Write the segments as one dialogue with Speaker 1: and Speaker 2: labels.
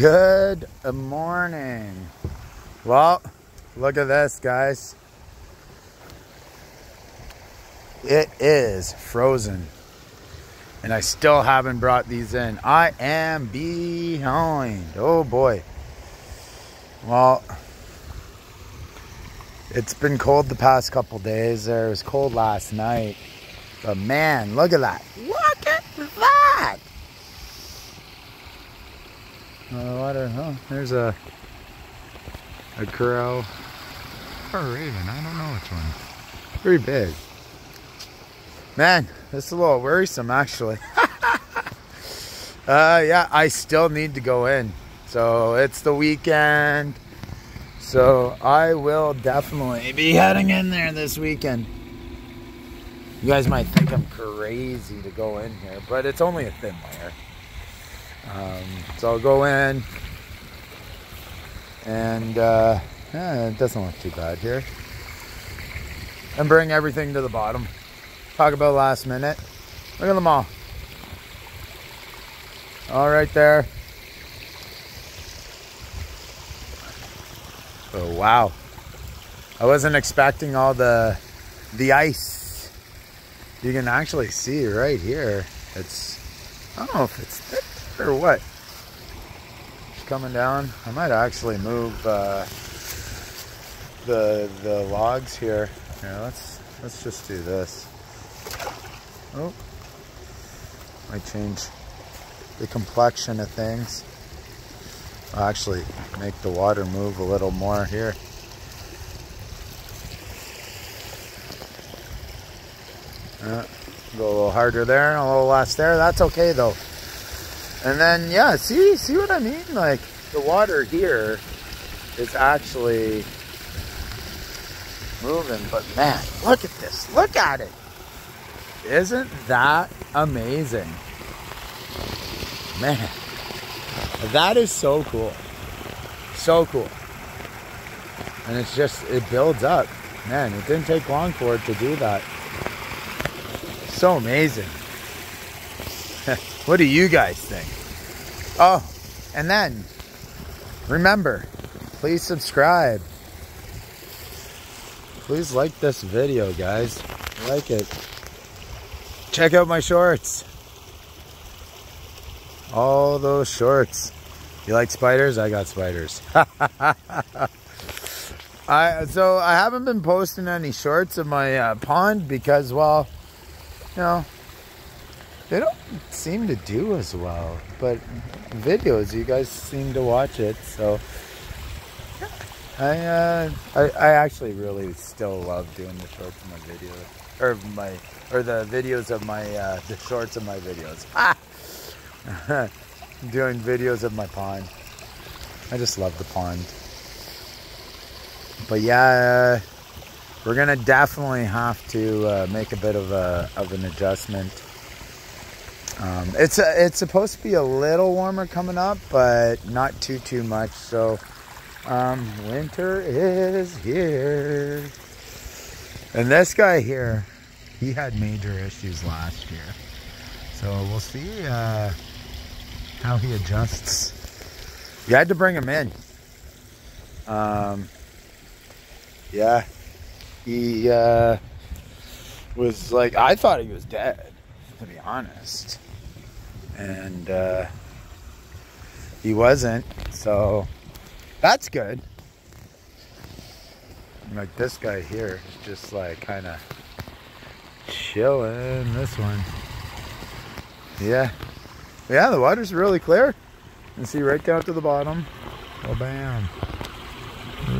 Speaker 1: Good morning. Well, look at this, guys. It is frozen. And I still haven't brought these in. I am behind. Oh boy. Well, it's been cold the past couple days. There was cold last night. But man, look at that. Look at that. Uh, water. Oh, there's a a crow or a raven. I don't know which one. Pretty big. Man, this is a little worrisome actually. uh, yeah, I still need to go in. So it's the weekend. So I will definitely be heading in there this weekend. You guys might think I'm crazy to go in here, but it's only a thin layer. Um, so I'll go in and uh, yeah, it doesn't look too bad here. And bring everything to the bottom. Talk about last minute. Look at them all. All right there. Oh wow. I wasn't expecting all the the ice. You can actually see right here. It's I don't know if it's thick or what. It's coming down. I might actually move uh, the the logs here. Here, let's let's just do this. Oh, might change the complexion of things. I'll actually make the water move a little more here. Uh, go a little harder there, a little less there. That's okay though. And then yeah, see see what I mean? Like the water here is actually moving, but man, look at this. Look at it. Isn't that amazing? Man. That is so cool. So cool. And it's just, it builds up. Man, it didn't take long for it to do that. So amazing. what do you guys think? Oh, and then remember, please subscribe. Please like this video, guys. Like it. Check out my shorts. All those shorts. You like spiders? I got spiders. I so I haven't been posting any shorts of my uh, pond because, well, you know, they don't seem to do as well. But videos, you guys seem to watch it, so I uh, I, I actually really still love doing the shorts of my videos or my or the videos of my uh, the shorts of my videos. doing videos of my pond. I just love the pond. But yeah, uh, we're gonna definitely have to uh, make a bit of a of an adjustment. Um, it's a, it's supposed to be a little warmer coming up, but not too too much. So um, winter is here, and this guy here, he had major issues last year. So we'll see. Uh, how he adjusts. You had to bring him in. Um, yeah, he uh, was like, I thought he was dead, to be honest. And uh, he wasn't, so that's good. Like this guy here is just like kind of chilling. This one, yeah. Yeah, the water's really clear. You see right down to the bottom. Oh, bam.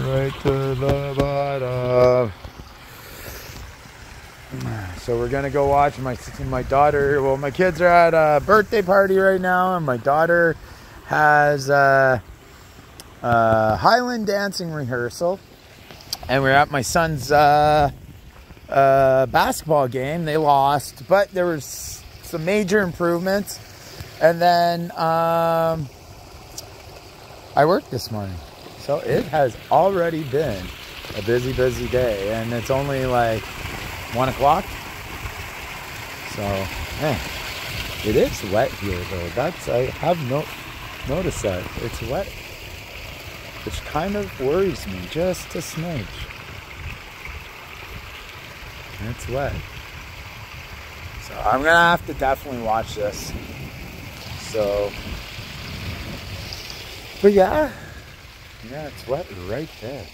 Speaker 1: Right to the bottom. So we're gonna go watch my my daughter. Well, my kids are at a birthday party right now, and my daughter has a, a Highland dancing rehearsal, and we're at my son's uh, uh, basketball game. They lost, but there was some major improvements. And then um, I worked this morning. So it has already been a busy, busy day. And it's only like one o'clock. So, it is wet here though. That's, I have no, noticed that. It's wet. Which kind of worries me just a smidge. It's wet. So I'm gonna have to definitely watch this. So, but yeah, yeah, it's wet right there.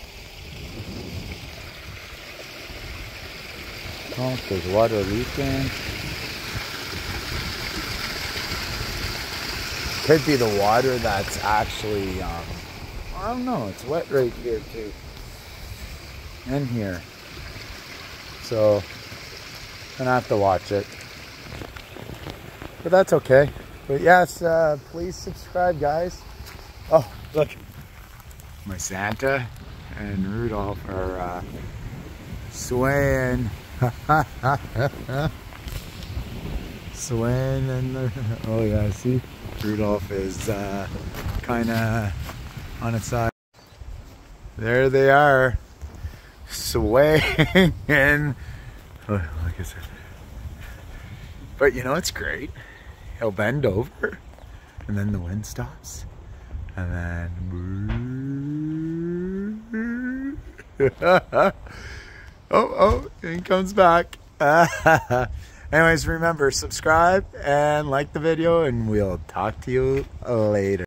Speaker 1: Oh, there's water leaking. Could be the water that's actually, um, I don't know, it's wet right here too. And here. So, gonna have to watch it. But that's okay. But yes, uh, please subscribe, guys. Oh, look. My Santa and Rudolph are uh, swaying. swaying and the, oh yeah, see? Rudolph is uh, kind of on its side. There they are, swaying oh, I said. But you know it's great? He'll bend over, and then the wind stops, and then oh oh, he comes back. Anyways, remember, subscribe and like the video, and we'll talk to you later.